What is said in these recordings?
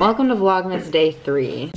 Welcome to Vlogmas Day 3.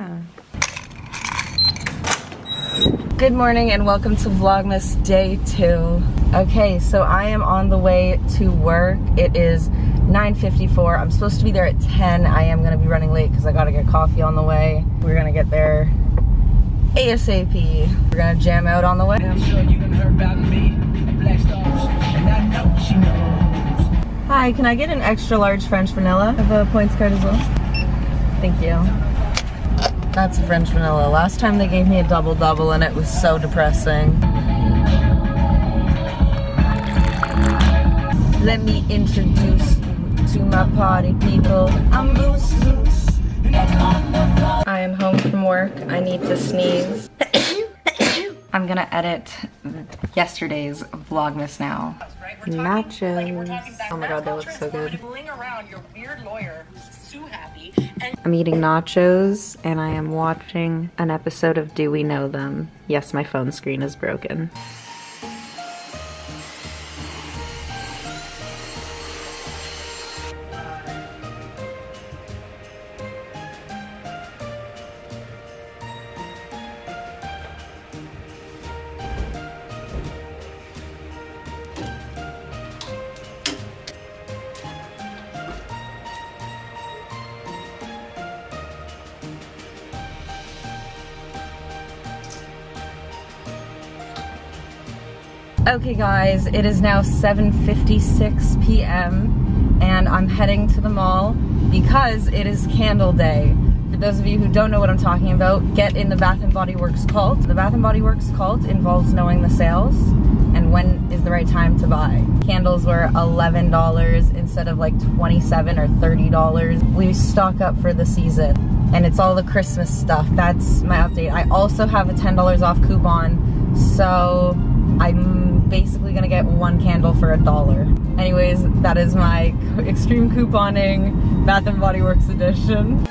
Yeah. Good morning and welcome to Vlogmas day two. Okay, so I am on the way to work. It is 9.54. I'm supposed to be there at 10. I am gonna be running late because I gotta get coffee on the way. We're gonna get there ASAP. We're gonna jam out on the way. Sure you done heard about me, Black Stars, and I know she knows. Hi, can I get an extra large French vanilla? I have a points card as well. Thank you. That's a French vanilla. Last time they gave me a double double and it was so depressing. Let me introduce you to my party people. I'm loose, loose. I am home from work. I need to sneeze. I'm gonna edit yesterday's Vlogmas now. Nachos. Oh my god, they look so good. I'm eating nachos and I am watching an episode of Do We Know Them? Yes, my phone screen is broken. Okay guys, it is now 7.56 p.m. and I'm heading to the mall because it is candle day. For those of you who don't know what I'm talking about, get in the Bath & Body Works cult. The Bath & Body Works cult involves knowing the sales and when is the right time to buy. Candles were $11 instead of like 27 or $30. We stock up for the season and it's all the Christmas stuff. That's my update. I also have a $10 off coupon, so I'm basically gonna get one candle for a dollar. Anyways, that is my extreme couponing Bath & Body Works edition.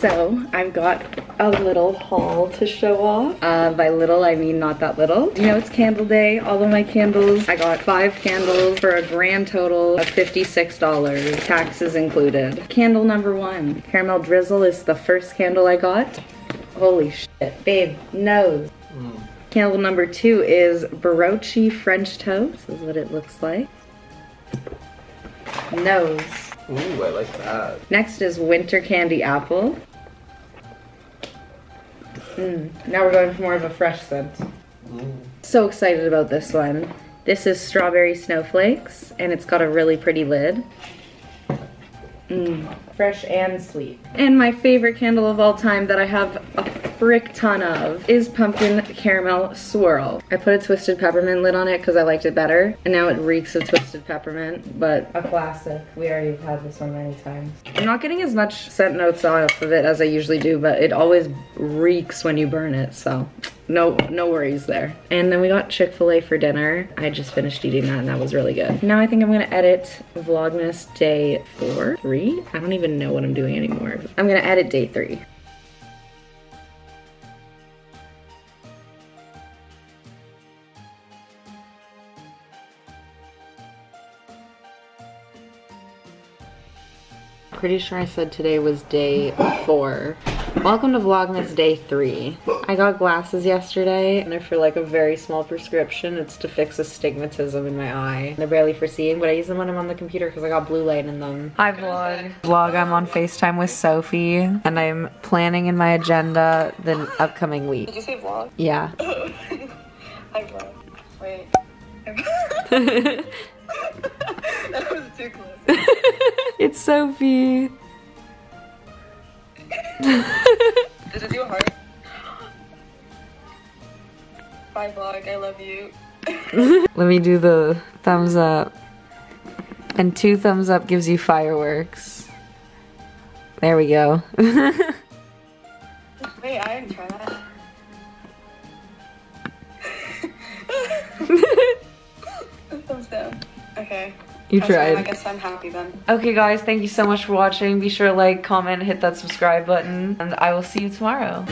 So I've got a little haul to show off. Uh, by little, I mean not that little. You know, it's candle day. All of my candles, I got five candles for a grand total of $56, taxes included. Candle number one, caramel drizzle is the first candle I got. Holy shit, babe, nose. Candle number two is Brioche French toast. This is what it looks like. Nose. Ooh, I like that. Next is winter candy apple. Mm, now we're going for more of a fresh scent. So excited about this one. This is strawberry snowflakes and it's got a really pretty lid. Mmm, fresh and sweet. And my favorite candle of all time that I have a frick ton of is pumpkin caramel swirl. I put a twisted peppermint lid on it because I liked it better. And now it reeks of twisted peppermint, but a classic. We already have had this one many times. I'm not getting as much scent notes off of it as I usually do, but it always reeks when you burn it, so no no worries there. And then we got Chick-fil-A for dinner. I just finished eating that and that was really good. Now I think I'm gonna edit Vlogmas day four, three? I don't even know what I'm doing anymore. I'm gonna edit day three. Pretty sure I said today was day four. Welcome to Vlogmas day three. I got glasses yesterday and they're for like a very small prescription. It's to fix astigmatism in my eye. They're barely for seeing, but I use them when I'm on the computer because I got blue light in them. Hi vlog. Vlog, I'm on FaceTime with Sophie and I'm planning in my agenda the upcoming week. Did you say vlog? Yeah. Hi vlog. Wait. that was too close. it's Sophie. Does it do a heart? Bye vlog, I love you. Let me do the thumbs up. And two thumbs up gives you fireworks. There we go. Wait, I didn't try that. Thumbs down. Okay. You That's fine, I guess I'm happy then. Okay guys, thank you so much for watching. Be sure to like, comment, hit that subscribe button, and I will see you tomorrow.